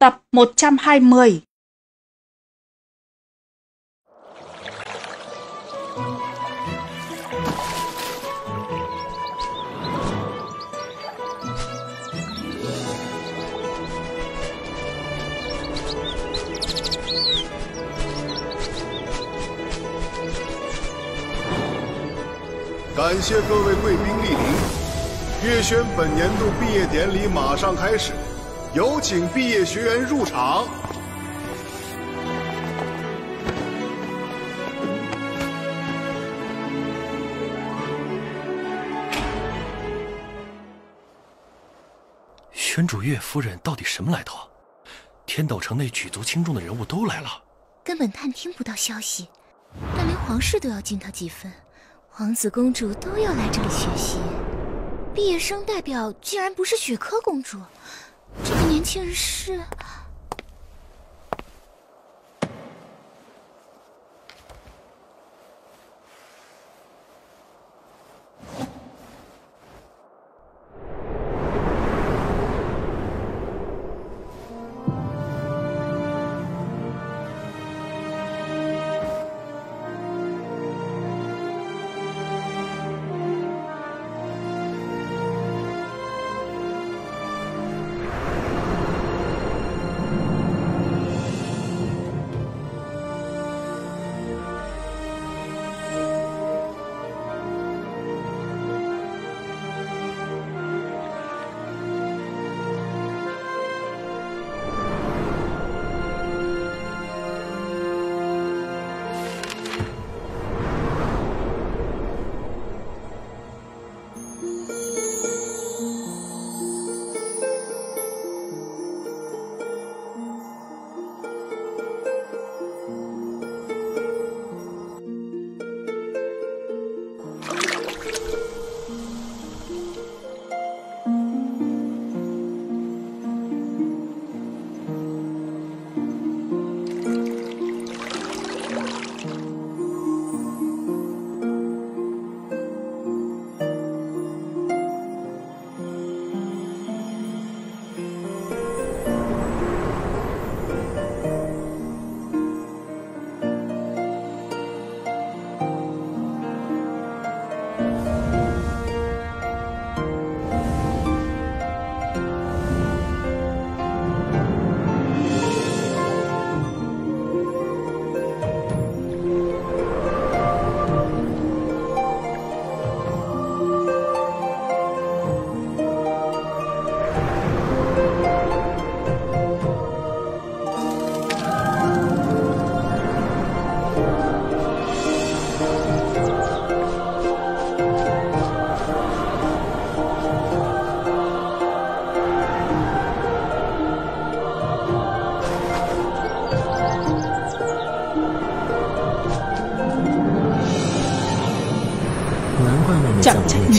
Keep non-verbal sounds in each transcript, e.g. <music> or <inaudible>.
Tập 120感谢各位贵宾莅临。月轩本年度毕业典礼马上开始，有请毕业学员入场。宣主岳夫人到底什么来头？天斗城内举足轻重的人物都来了，根本探听不到消息，但连皇室都要敬他几分，皇子公主都要来这里学习。毕业生代表竟然不是雪珂公主，这个年轻人是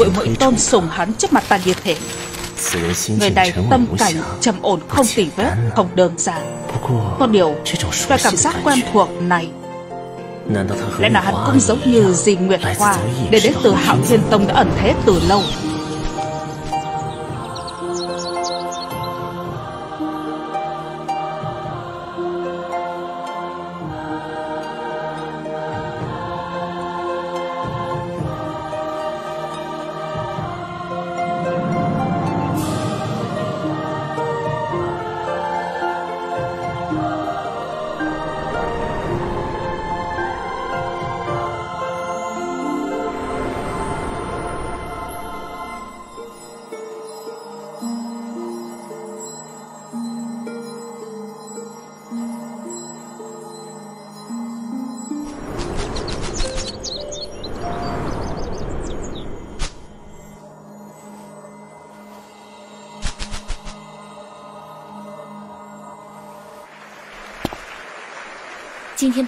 ……Chẳng trách tôn sùng hắn trước mặt ta như thế. Người này tâm cảnh trầm ổn không tỉ vết, không đơn giản. Có điều, loại cảm giác quen thuộc này Lẽ nào hắn cũng giống như dì Nguyệt Hoa Để đến từ Hạo Thiên Tông đã ẩn thế từ lâu.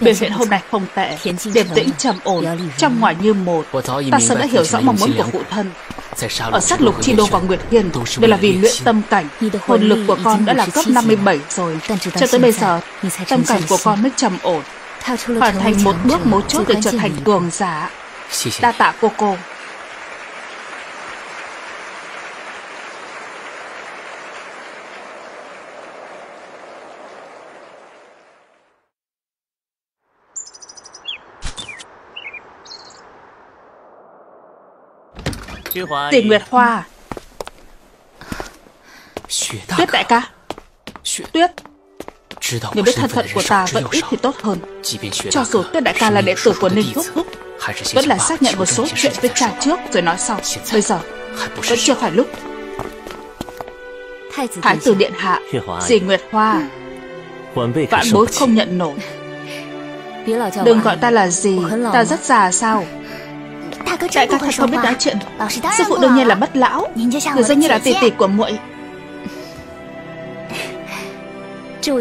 Biểu hiện hôm nay không tệ. Điềm tĩnh trầm ổn Trong ngoài như một. Ta sớm đã hiểu rõ mong muốn của phụ thân. Ở sát lục chi đô và Nguyệt Hiên. Đều là vì luyện tâm cảnh. Hồn lực của con đã là cấp 57 rồi Cho tới bây giờ Tâm cảnh của con mới trầm ổn. Hoàn thành một bước mấu chốt để trở thành cường giả. Đa tạ cô cô Tiền Nguyệt Hoa. Tuyết đại ca. Tuyết. Người biết thân phận của ta vẫn ít thì tốt hơn. Cho dù Tuyết đại ca là đệ tử của Ninh Thúc Thúc Vẫn là xác nhận một số chuyện với cha trước rồi nói sau. Bây giờ Vẫn chưa phải lúc. Thái tử Điện Hạ. Dì Nguyệt Hoa. Vạn bối không nhận nổi. Đừng gọi ta là gì Ta rất già sao Đại ca thật không biết nói chuyện. Sư phụ đương nhiên là bất lão. Người danh như là tỷ tỷ của muội.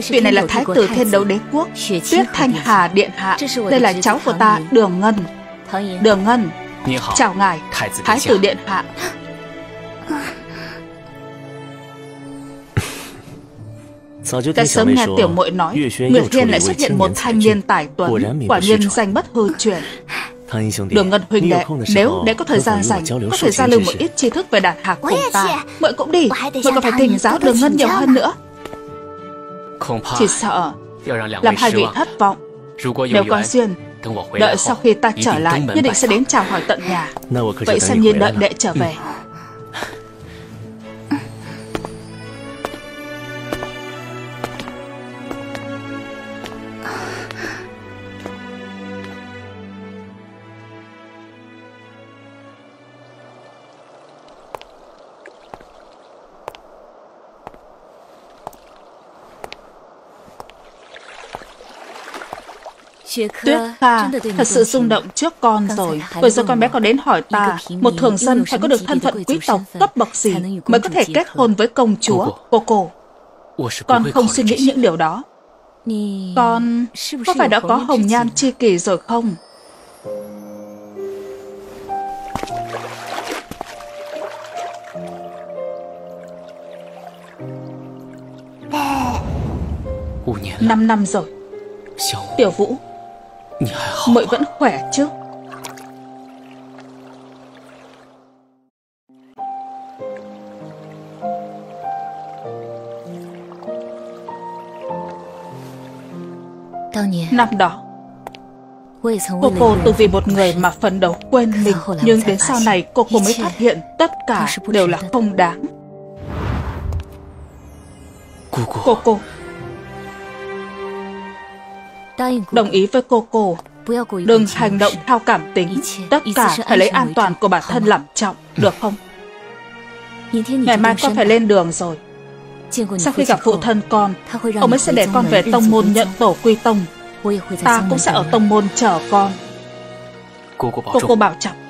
Vị này là Thái tử Thiên Đấu Đế Quốc Tuyết Thanh Hà Điện Hạ. Đây là cháu của ta Đường Ngân. Đường Ngân. Chào ngài. Thái tử Điện Hạ. Ta <gasps> sớm nghe tiểu muội nói Nguyệt Thiên lại xuất hiện một thanh niên tài tuấn Quả nhiên danh bất hư truyền Đường Ngân huynh đệ Nếu để có thời gian rảnh Có thể giao lưu một ít tri thức về đàn hạc cùng ta Muội cũng đi Muội còn phải thỉnh giáo Đường Ngân nhiều hơn nữa. Chỉ sợ Làm hai vị thất vọng. Nếu có duyên Đợi sau khi ta trở lại Nhất định sẽ đến chào hỏi tận nhà. Vậy xem như đợi đệ trở về Tuyết Kha thật sự rung động trước con rồi. Vừa giờ con bé còn đến hỏi ta, một thường dân phải có được thân phận quý tộc cấp bậc gì mới có thể kết hôn với công chúa, cô. cô. Con không suy nghĩ những điều đó. Con có phải đã có hồng nhan chi kỳ rồi không? Năm năm rồi. Tiểu Vũ Muội vẫn khỏe chứ? Năm đó Cô cô từng vì một người mà phấn đấu quên mình Nhưng đến sau này cô cô mới phát hiện Tất cả đều là không đáng. Cô cô Đồng ý với cô cô. Đừng hành động theo cảm tính. Tất cả phải lấy an toàn của bản thân làm trọng Được không? Ngày mai con phải lên đường rồi. Sau khi gặp phụ thân con Ông ấy sẽ để con về tông môn nhận tổ quy tông. Ta cũng sẽ ở tông môn chờ con. Cô cô bảo trọng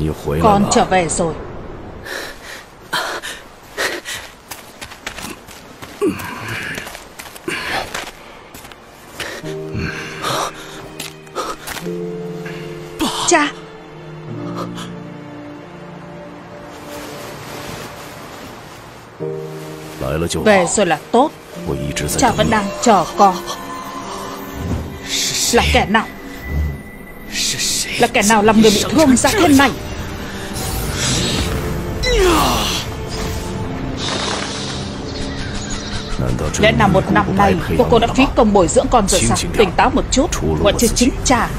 你回来 Con 了。 trở về rồi Cha 来了就好。 Về rồi là tốt 我一直在 Cha 等 vẫn 你。 đang chờ con Là kẻ nào Là kẻ nào làm người bị thương ra thế này Lẽ nào một năm nay cô cô đã phí công bồi dưỡng con rồi sao? Tỉnh táo một chút Gọi chứ chính cha.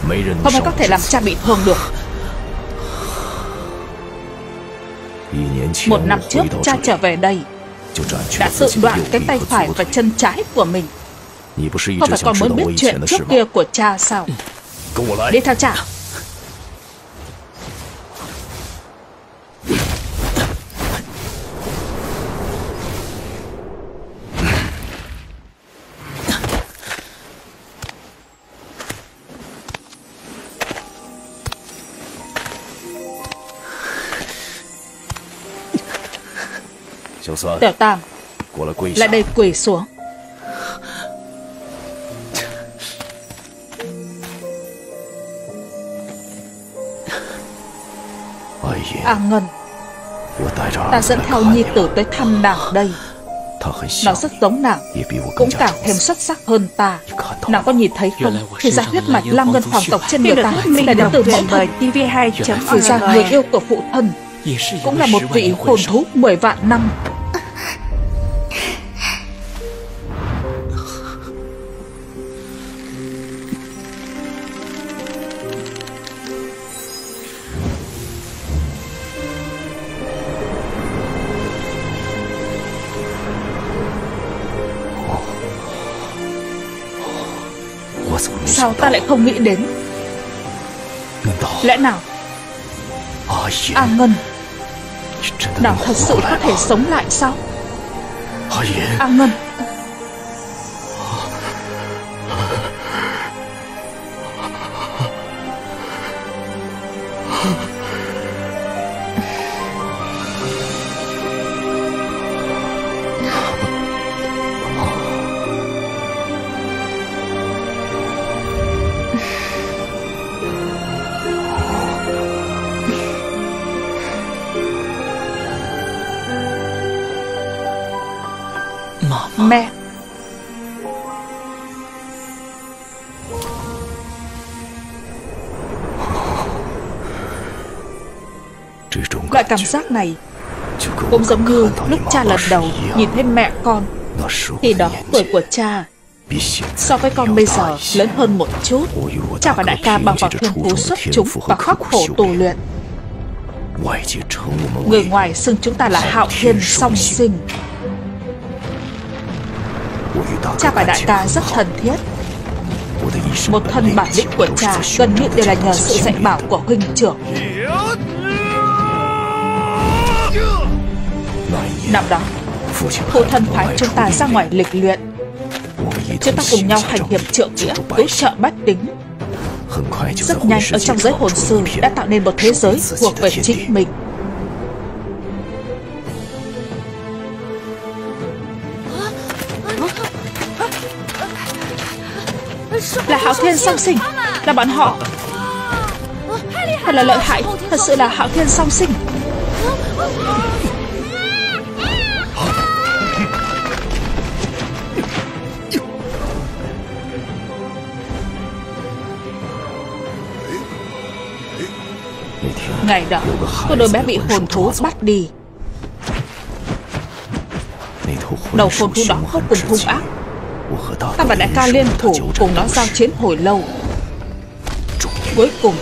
Không ai có thể làm cha bị thương được. Một năm trước cha trở về đây. Đã tự đoạn cánh tay phải và chân trái của mình. Không phải con muốn biết chuyện trước kia của cha sao? Đi theo cha Tiểu Tam Lại đây quỳ xuống. A à, Ngân Ta dẫn theo nhi tử tới thăm nàng đây. Nó rất giống nàng Cũng càng thêm xuất sắc hơn ta. Nàng có nhìn thấy không? Thì ra huyết mạch Lam Ngân Hoàng tộc trên người ta Là đến từ mẫu chấm Thì ra người yêu của phụ thân Cũng là một vị hồn thú 10 vạn năm. Lại không nghĩ đến. Lẽ nào? A Ngân. Nàng thật sự có thể sống lại sao? A Ngân Loại cảm giác này. Cũng giống như lúc cha lần đầu Nhìn thấy mẹ con, Thì đó tuổi của cha So với con bây giờ lớn hơn một chút. Cha và đại ca bằng vào thương thú xuất chúng Và khắc khổ tu luyện. Người ngoài xưng chúng ta là hạo thiên song sinh. Cha và đại ca rất thân thiết. Một thân bản lĩnh của cha Gần như đều là nhờ sự dạy bảo của huynh trưởng. Năm đó, Phụ thân phái chúng ta ra ngoài lịch luyện. Chúng ta cùng nhau hành hiệp trượng nghĩa, Cứu trợ bách tính. Rất nhanh, ở trong giới hồn sư Đã tạo nên một thế giới thuộc về chính mình. Là Hạo Thiên song sinh, Là bọn họ. Thật là lợi hại, Thật sự là Hạo Thiên song sinh. Ngày đó Có đôi bé bị hồn thú bắt đi. Đầu hồn thú đó vô cùng hung ác. Ta và đại ca liên thủ cùng nó giao chiến hồi lâu. Cuối cùng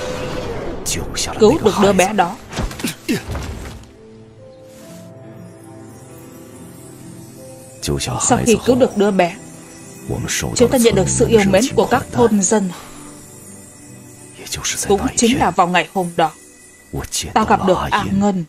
Cứu được đứa bé đó. Sau khi cứu được đứa bé Chúng ta nhận được sự yêu mến của các thôn dân. Cũng chính là vào ngày hôm đó Ta gặp được A Ngân